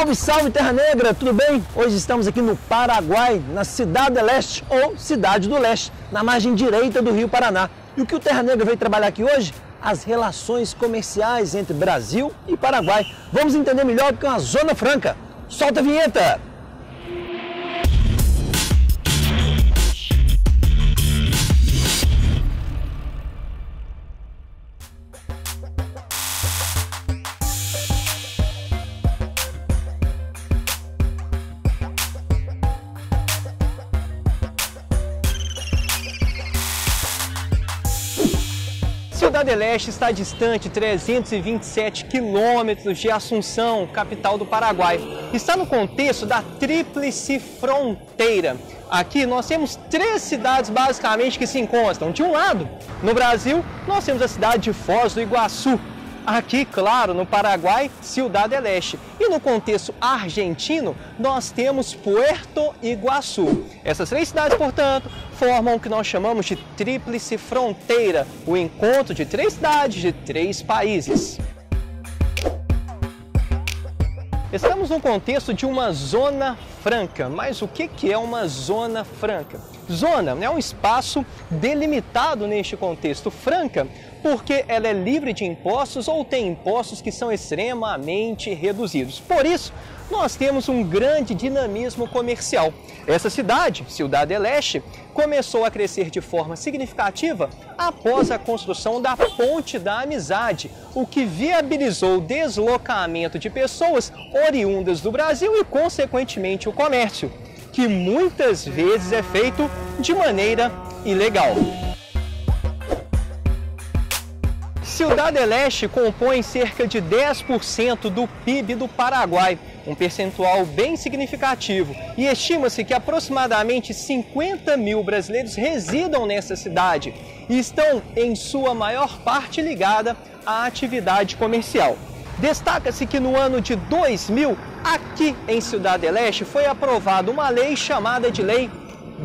Salve, salve Terra Negra, tudo bem? Hoje estamos aqui no Paraguai, na Cidade Leste ou Cidade do Leste, na margem direita do Rio Paraná. E o que o Terra Negra veio trabalhar aqui hoje? As relações comerciais entre Brasil e Paraguai. Vamos entender melhor porque é uma zona franca. Solta a vinheta! Cidade Leste está distante 327 quilômetros de Assunção, capital do Paraguai. Está no contexto da Tríplice Fronteira. Aqui nós temos três cidades basicamente que se encontram. De um lado, no Brasil, nós temos a cidade de Foz do Iguaçu, Aqui, claro, no Paraguai, Ciudad del. E no contexto argentino, nós temos Puerto Iguaçu. Essas três cidades, portanto, formam o que nós chamamos de tríplice fronteira, o encontro de três cidades de três países. Estamos no contexto de uma zona franca, mas o que é uma zona franca? Zona é um espaço delimitado neste contexto. Franca porque ela é livre de impostos ou tem impostos que são extremamente reduzidos. Por isso, nós temos um grande dinamismo comercial. Essa cidade, Ciudad del Este, começou a crescer de forma significativa após a construção da Ponte da Amizade, o que viabilizou o deslocamento de pessoas oriundas do Brasil e, consequentemente, o comércio, que muitas vezes é feito de maneira ilegal. Ciudad del Este compõe cerca de 10% do PIB do Paraguai, um percentual bem significativo, e estima-se que aproximadamente 50 mil brasileiros residam nessa cidade e estão, em sua maior parte, ligada à atividade comercial. Destaca-se que no ano de 2000, aqui em Ciudad del Este, foi aprovada uma lei chamada de Lei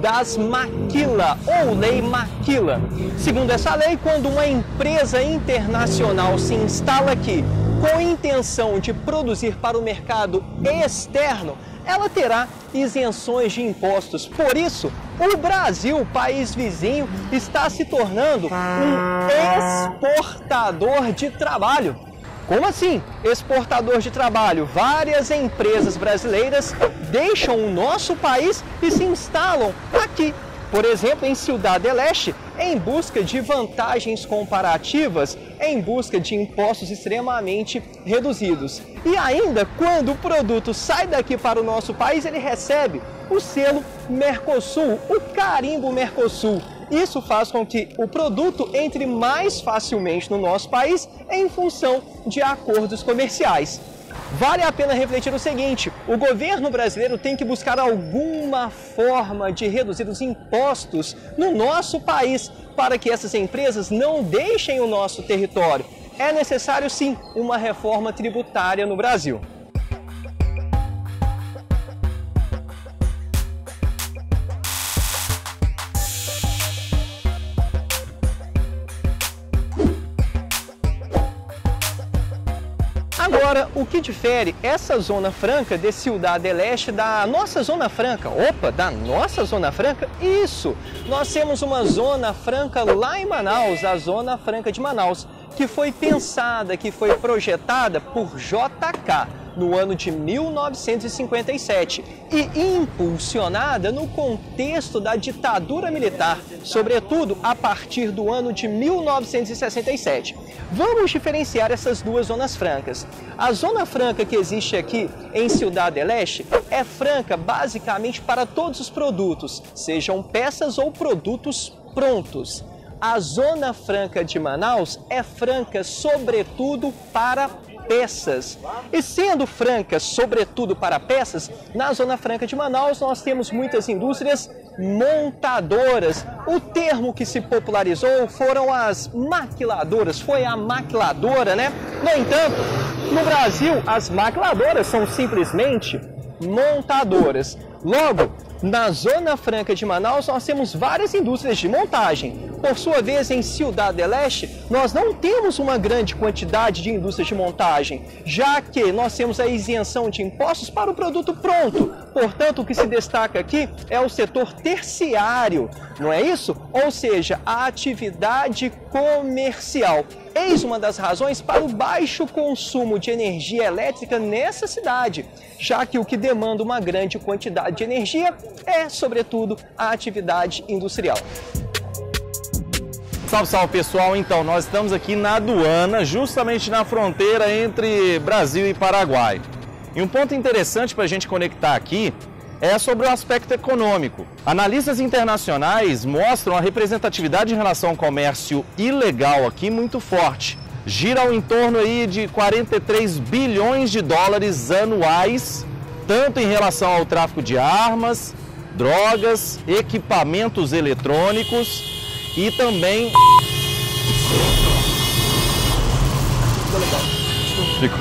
das Maquila ou Lei Maquila. Segundo essa lei, quando uma empresa internacional se instala aqui com intenção de produzir para o mercado externo, ela terá isenções de impostos. Por isso, o Brasil, país vizinho, está se tornando um exportador de trabalho. Como assim? Exportador de trabalho. Várias empresas brasileiras deixam o nosso país e se instalam aqui. Por exemplo, em Ciudad del Este, em busca de vantagens comparativas, em busca de impostos extremamente reduzidos. E ainda, quando o produto sai daqui para o nosso país, ele recebe o selo Mercosul, o carimbo Mercosul. Isso faz com que o produto entre mais facilmente no nosso país em função de acordos comerciais. Vale a pena refletir o seguinte: o governo brasileiro tem que buscar alguma forma de reduzir os impostos no nosso país para que essas empresas não deixem o nosso território. É necessário sim uma reforma tributária no Brasil. Agora, o que difere essa zona franca de Ciudad del Este da nossa zona franca? Opa, da nossa zona franca? Isso! Nós temos uma zona franca lá em Manaus, a Zona Franca de Manaus, que foi pensada, que foi projetada por JK no ano de 1957 e impulsionada no contexto da ditadura militar, sobretudo a partir do ano de 1967. Vamos diferenciar essas duas zonas francas. A zona franca que existe aqui em Ciudad del Este é franca basicamente para todos os produtos, sejam peças ou produtos prontos. A Zona Franca de Manaus é franca, sobretudo, para peças. E sendo franca, sobretudo para peças, na Zona Franca de Manaus nós temos muitas indústrias montadoras. O termo que se popularizou foram as maquiladoras, foi a maquiladora, né? No entanto, no Brasil, as maquiladoras são simplesmente montadoras. Logo, na Zona Franca de Manaus, nós temos várias indústrias de montagem. Por sua vez, em Ciudad del nós não temos uma grande quantidade de indústrias de montagem, já que nós temos a isenção de impostos para o produto pronto. Portanto, o que se destaca aqui é o setor terciário, não é isso? Ou seja, a atividade comercial. Eis uma das razões para o baixo consumo de energia elétrica nessa cidade, já que o que demanda uma grande quantidade de energia é, sobretudo, a atividade industrial. Salve, salve pessoal! Então, nós estamos aqui na aduana, justamente na fronteira entre Brasil e Paraguai. E um ponto interessante para a gente conectar aqui é sobre o aspecto econômico. Analistas internacionais mostram a representatividade em relação ao comércio ilegal aqui muito forte. Gira ao entorno aí de 43 bilhões de dólares anuais, tanto em relação ao tráfico de armas, drogas, equipamentos eletrônicos e também. Fico.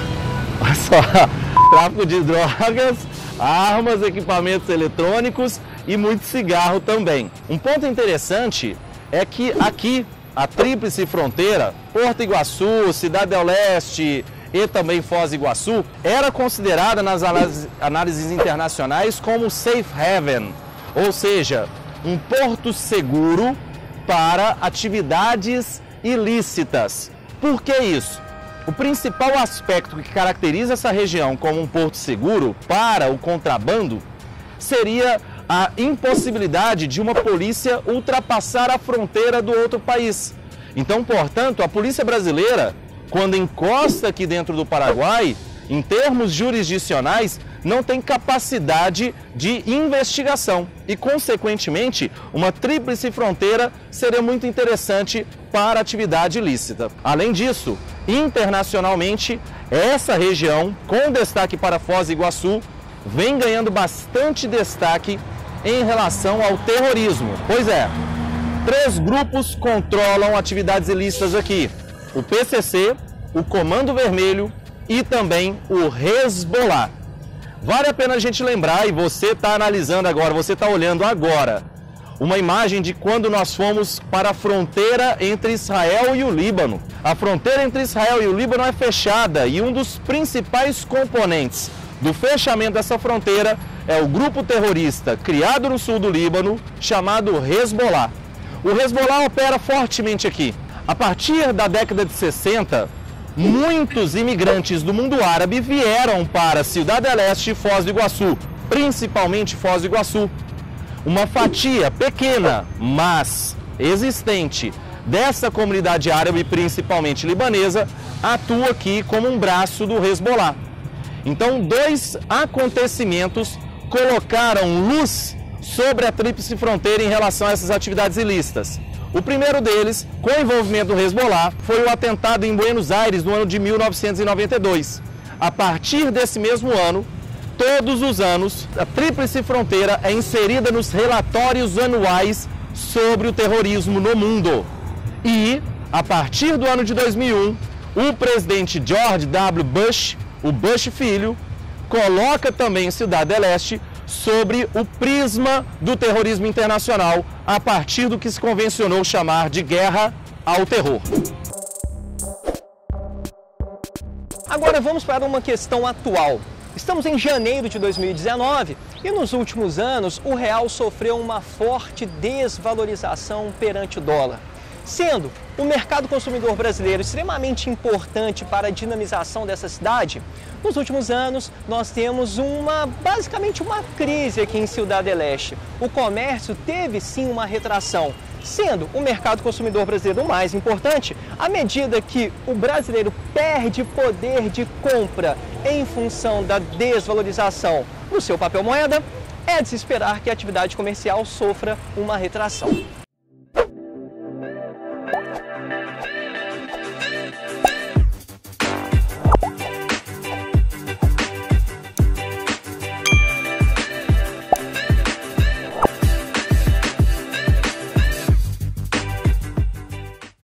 Olha só, tráfico de drogas, armas, equipamentos eletrônicos e muito cigarro também. Um ponto interessante é que aqui a tríplice fronteira, Porto Iguaçu, Cidade del Leste e também Foz do Iguaçu, era considerada nas análises internacionais como safe haven, ou seja, um porto seguro para atividades ilícitas. Por que isso? O principal aspecto que caracteriza essa região como um porto seguro para o contrabando seria a impossibilidade de uma polícia ultrapassar a fronteira do outro país. Então, portanto, a polícia brasileira, quando encosta aqui dentro do Paraguai, em termos jurisdicionais, não tem capacidade de investigação e, consequentemente, uma tríplice fronteira seria muito interessante para atividade ilícita. Além disso, internacionalmente, essa região, com destaque para Foz do Iguaçu, vem ganhando bastante destaque em relação ao terrorismo. Pois é, três grupos controlam atividades ilícitas aqui: o PCC, o Comando Vermelho e também o Hezbollah. Vale a pena a gente lembrar, e você está analisando agora, você está olhando agora, uma imagem de quando nós fomos para a fronteira entre Israel e o Líbano. A fronteira entre Israel e o Líbano é fechada e um dos principais componentes do fechamento dessa fronteira é o grupo terrorista criado no sul do Líbano, chamado Hezbollah. O Hezbollah opera fortemente aqui. A partir da década de 60, muitos imigrantes do mundo árabe vieram para Cidade del Este e Foz do Iguaçu, principalmente Foz do Iguaçu. Uma fatia pequena, mas existente, dessa comunidade árabe, principalmente libanesa, atua aqui como um braço do Hezbollah. Então, dois acontecimentos colocaram luz sobre a tríplice fronteira em relação a essas atividades ilícitas. O primeiro deles, com o envolvimento do Hezbollah, foi o atentado em Buenos Aires no ano de 1992. A partir desse mesmo ano, todos os anos, a Tríplice Fronteira é inserida nos relatórios anuais sobre o terrorismo no mundo. E, a partir do ano de 2001, o presidente George W. Bush, o Bush filho, coloca também Cidade del Este sobre o prisma do terrorismo internacional a partir do que se convencionou chamar de guerra ao terror. Agora vamos para uma questão atual. Estamos em janeiro de 2019 e nos últimos anos o real sofreu uma forte desvalorização perante o dólar sendo o mercado consumidor brasileiro extremamente importante para a dinamização dessa cidade, nos últimos anos nós temos uma basicamente uma crise aqui em Ciudad del Este. O comércio teve sim uma retração, sendo o mercado consumidor brasileiro o mais importante, à medida que o brasileiro perde poder de compra em função da desvalorização do seu papel moeda, é de se esperar que a atividade comercial sofra uma retração.